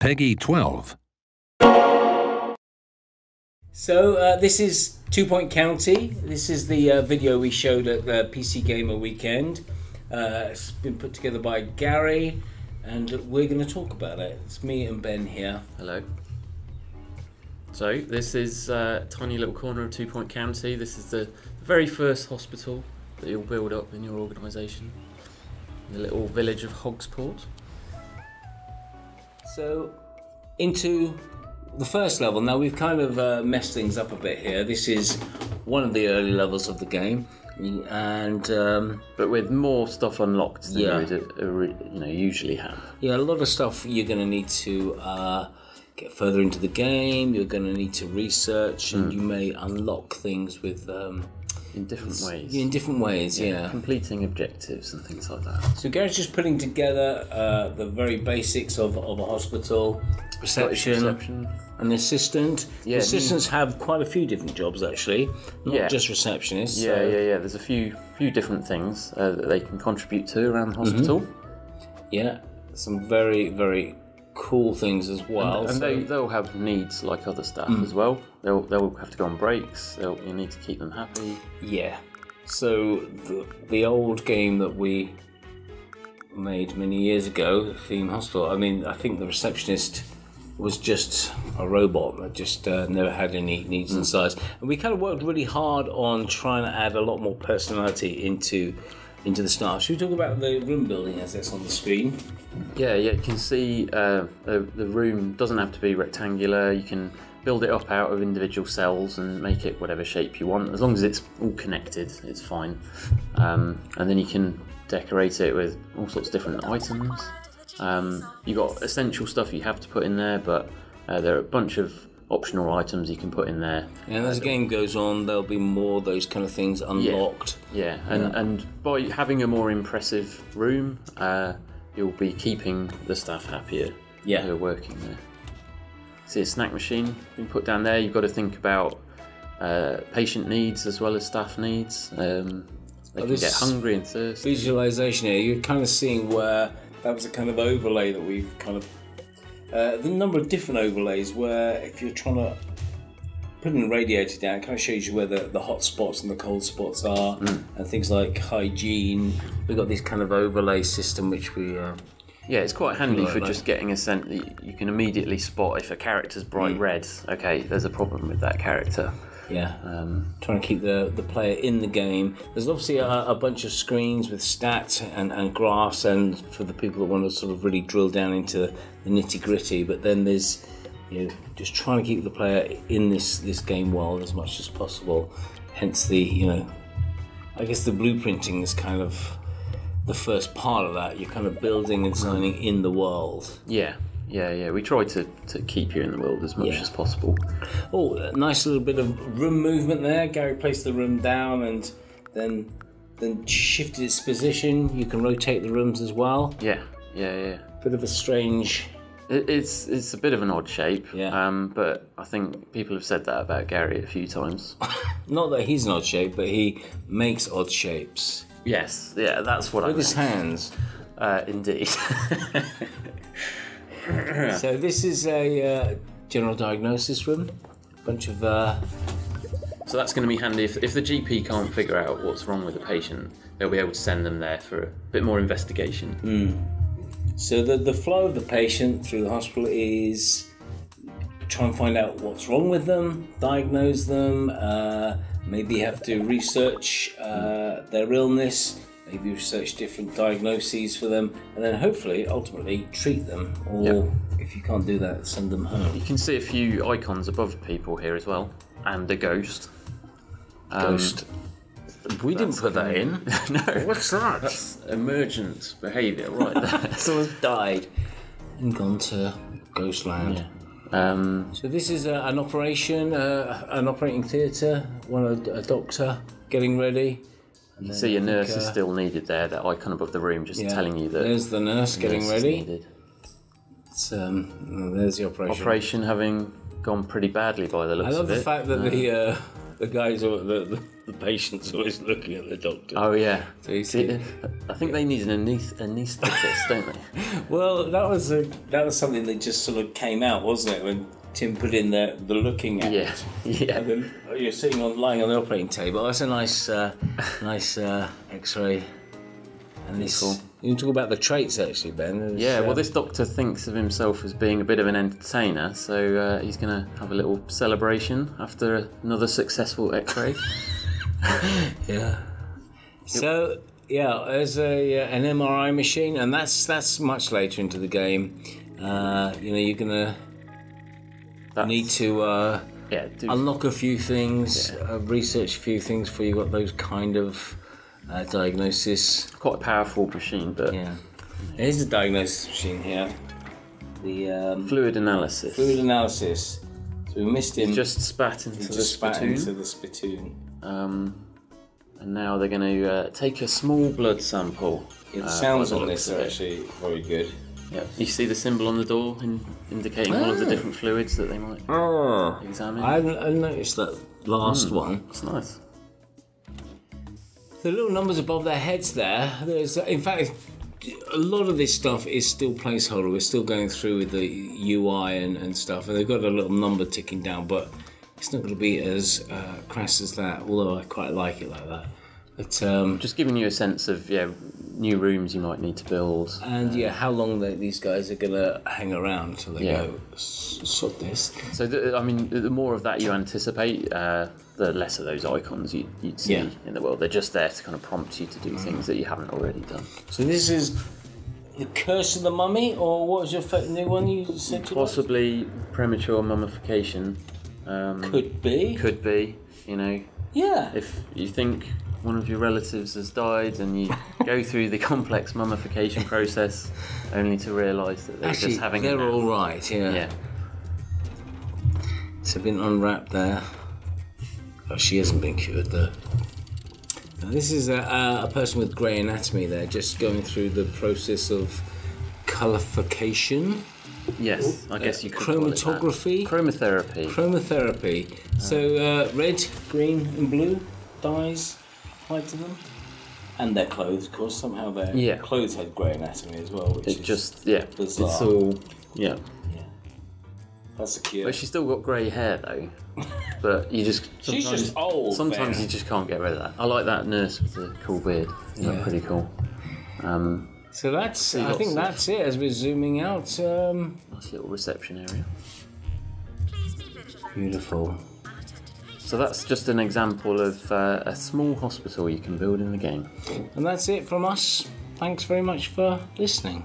PEGI 12. So uh, this is Two Point County. This is the uh, video we showed at the PC Gamer weekend. Uh, it's been put together by Gary, and we're going to talk about it. It's me and Ben here. Hello. So this is a tiny little corner of Two Point County. This is the very first hospital that you'll build up in your organisation. The little village of Hogsport. So into the first level. Now we've kind of uh, messed things up a bit here. This is one of the early levels of the game, and um, But with more stuff unlocked than Yeah. you would uh, you know usually have. yeah, a lot of stuff you're going to need to uh, get further into the game. You're going to need to research, and you may unlock things with um, In different ways. in different ways. yeah. Completing objectives and things like that. So Gary's just putting together uh, the very basics of, of a hospital, reception, Reception. an assistant. Yeah, assistants have quite a few different jobs actually, not Yeah. just receptionists. Yeah, so- yeah, yeah. There's a few few different things uh, that they can contribute to around the hospital. yeah. Some very very cool things as well. And so- they, they'll have needs like other staff Mm. as well. They'll, they'll have to go on breaks. They'll, you need to keep them happy. yeah. So the, the old game that we made many years ago, Theme Hospital. I mean, I think the receptionist was just a robot that just uh, never had any needs and size. And we kind of worked really hard on trying to add a lot more personality into into the staff. Should we talk about the room building as it's on the screen? Yeah, yeah. You can see uh, the, the room doesn't have to be rectangular. You can build it up out of individual cells and make it whatever shape you want. As long as it's all connected, it's fine. Um, and then you can decorate it with all sorts of different items. Um, you got essential stuff you have to put in there, but uh, there are a bunch of optional items you can put in there. And as the game goes on, there'll be more of those kind of things unlocked. Yeah, and, and by having a more impressive room, uh, you'll be keeping the staff happier Yeah. who are working there. See a snack machine being put down there. You've got to think about uh, patient needs as well as staff needs. Um, they can get hungry and thirsty. visualization here, you're kind of seeing where that was a kind of overlay that we've kind of. Uh, the number of different overlays where if you're trying to put in a radiator down, it kind of shows you where the, the hot spots and the cold spots are, and things like hygiene. We've got this kind of overlay system which we. Uh, Yeah, it's quite handy Right, for like- just getting a sense that you can immediately spot if a character's bright red. Okay, there's a problem with that character. Yeah, Um, trying to keep the, the player in the game. There's obviously a, a bunch of screens with stats and, and graphs, and for the people that want to sort of really drill down into the nitty gritty. But then there's you know just trying to keep the player in this this game world as much as possible. Hence the you know, I guess the blueprinting is kind of the first part of that. You're kind of building and designing in the world. yeah, yeah, yeah. We try to, to keep you in the world as much Yeah. as possible. Oh, nice little bit of room movement there. Gary placed the room down and then then shifted its position. You can rotate the rooms as well. Yeah, yeah, yeah. Bit of a strange. It, it's it's a bit of an odd shape, Yeah. um, but I think people have said that about Gary a few times. Not that he's an odd shape, but he makes odd shapes yes, yeah, that's what I with his hands. Uh, indeed. So this is a uh, general diagnosis room. A Bunch of uh, so that's going to be handy if, if the GP can't figure out what's wrong with the patient. They'll be able to send them there for a bit more investigation. So the, the flow of the patient through the hospital is try and find out what's wrong with them, diagnose them, uh, maybe have to research uh, their illness, maybe research different diagnoses for them, and then hopefully, ultimately, treat them. Or Yep. if you can't do that, send them home. You can see a few icons above people here as well, and a ghost. Ghost. We didn't put that in. no, What's that? that's emergent behaviour right there. Someone's died and gone to Ghostland. um, So this is uh, an operation, uh, an operating theatre. One a, a doctor getting ready. You see a nurse is uh, still needed there. That icon above the room just Yeah. telling you that There's the nurse getting nurse ready. It's, um, oh, there's the operation. Operation having gone pretty badly by the looks. I looks love the it. fact that the uh, the guys, or the, the the patient's always looking at the doctor. Oh yeah. So you See, see- I think they need an anaesthetist, don't they? Well, that was a that was something that just sort of came out, wasn't it, when Tim put in the the looking at. Yeah, yeah. Then you're sitting on lying on the operating table. That's a nice, uh, nice uh, X-ray. And this, Cool. you talk about the traits actually, Ben. There's, Yeah, well, uh, this doctor thinks of himself as being a bit of an entertainer, so uh, he's going to have a little celebration after another successful X-ray. Yeah. So yeah, there's a uh, an MRI machine, and that's that's much later into the game. Uh, you know, you're gonna That's, need to uh, yeah, do, unlock a few things, uh, research a few things before you got those kind of uh, diagnosis. quite a powerful machine, but Yeah. Here's the diagnosis machine here. The um, fluid analysis. fluid analysis. So we missed him. just spat into he the just spat spittoon, into the spittoon. um, and now they're going to uh, take a small blood sample. Yeah, the uh, sounds on this are actually very good. Yeah, you see the symbol on the door in, indicating all of the Ah. different fluids that they might Oh, examine. I hadn't, I noticed that last one. It's nice. The little numbers above their heads there. There's, in fact, a lot of this stuff is still placeholder. We're still going through with the UI and, and stuff, and they've got a little number ticking down, but it's not going to be as uh, crass as that. Although I quite like it like that. But um, Just giving you a sense of yeah, new rooms you might need to build. and yeah, how long they, these guys are going to hang around until they Yeah. go "S- sort this. So the, I mean, the more of that you anticipate, uh, the less of those icons you, you'd see Yeah. in the world. They're just there to kind of prompt you to do things that you haven't already done. So this is the Curse of the Mummy, or what was your fa- new one you said? you liked? Possibly premature mummification. Um, Could be. could be. You know, Yeah. if you think one of your relatives has died and you go through the complex mummification process only to realise that they're Actually, just having a they're all right. Yeah. Yeah. So been unwrapped there. Oh, she hasn't been cured though. Now, this is a, a, person with grey anatomy there, just going through the process of colourification, Yes, I guess you could call it that. chromatography, Chromotherapy. chromotherapy. So uh, red, green, and blue dyes applied to them, and their clothes, of course. Somehow their Yeah. clothes had grey anatomy as well, which It is just yeah, bizarre. it's all yeah. yeah. That's a cure. But she's still got grey hair though. But you just She's sometimes, just old, Sometimes Ben. you just can't get rid of that. I like that nurse with the cool beard. Yeah. Yeah. pretty cool. Um, So that's. I think that's it. As we're zooming out, um, nice little reception area. beautiful. So that's just an example of uh, a small hospital you can build in the game. And that's it from us. Thanks very much for listening.